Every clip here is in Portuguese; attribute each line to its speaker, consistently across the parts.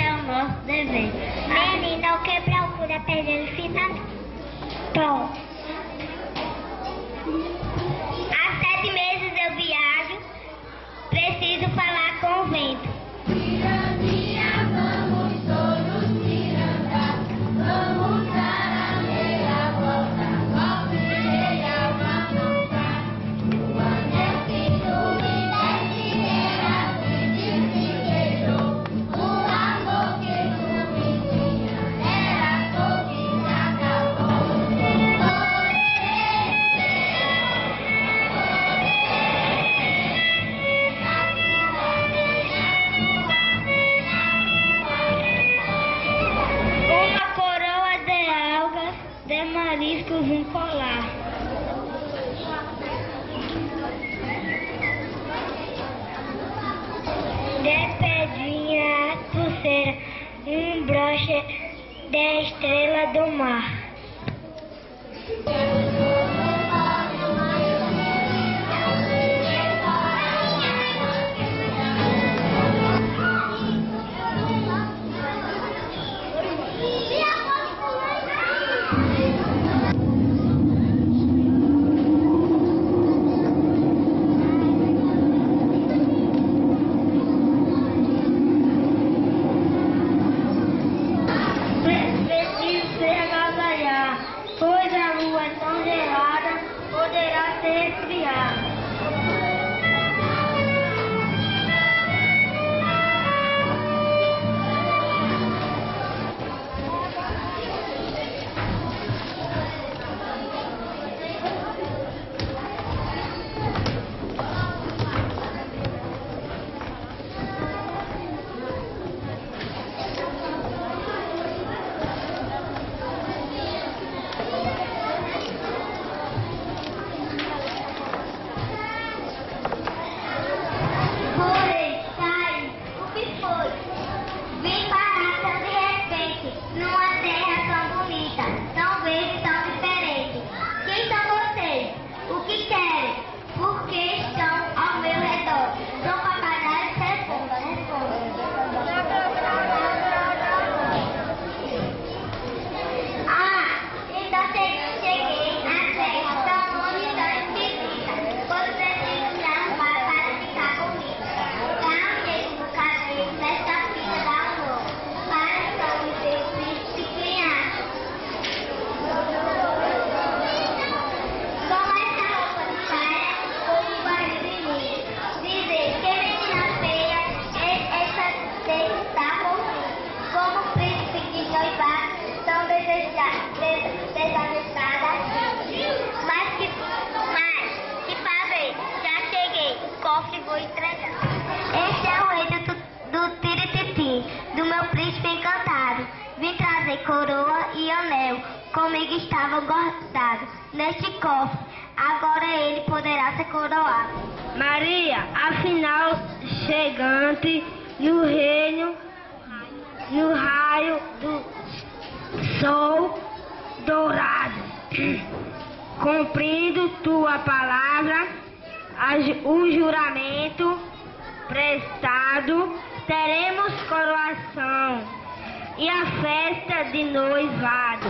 Speaker 1: é
Speaker 2: o
Speaker 1: nosso dever. Menina, não que procura perder fita Pronto. Há sete meses eu viajo, preciso falar com o vento. Dez pedrinhas, pulseira, um broche, dez estrelas do mar. Comigo estava guardado neste cofre. Agora ele poderá ser coroado.
Speaker 3: Maria, afinal chegante no reino, no raio do sol dourado, cumprindo tua palavra, o juramento prestado, teremos coroação e a festa de noivado.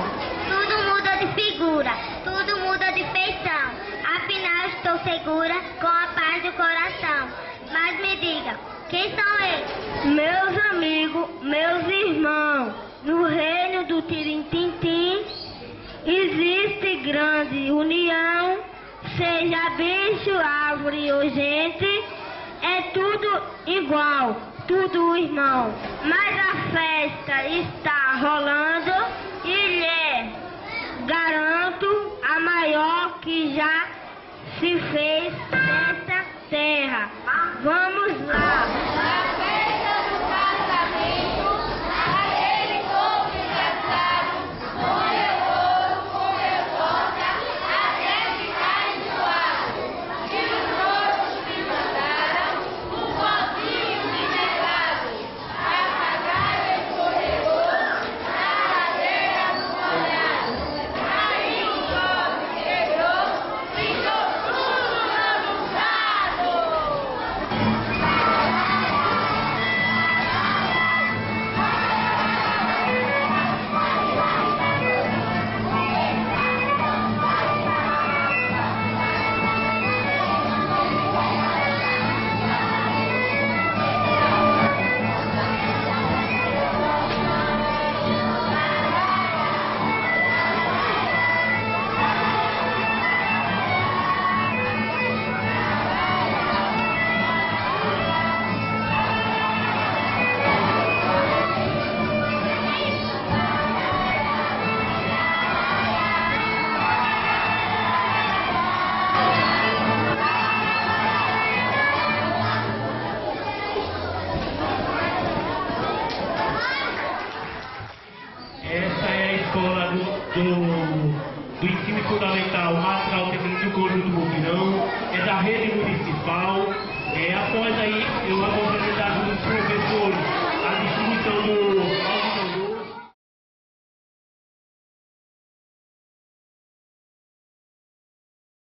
Speaker 4: Tudo muda de figura, tudo muda de feição. Afinal, estou segura com a paz do coração. Mas me diga, quem são eles?
Speaker 3: Meus amigos, meus irmãos, no reino do Tirintintim existe grande união, seja bicho, árvore ou gente, é tudo igual, tudo irmão. Mas a festa está rolando e lhe garanto a maior que já se fez nesta terra. Vamos lá!
Speaker 5: Conjunto Mutirão, é da rede municipal. É, após aí eu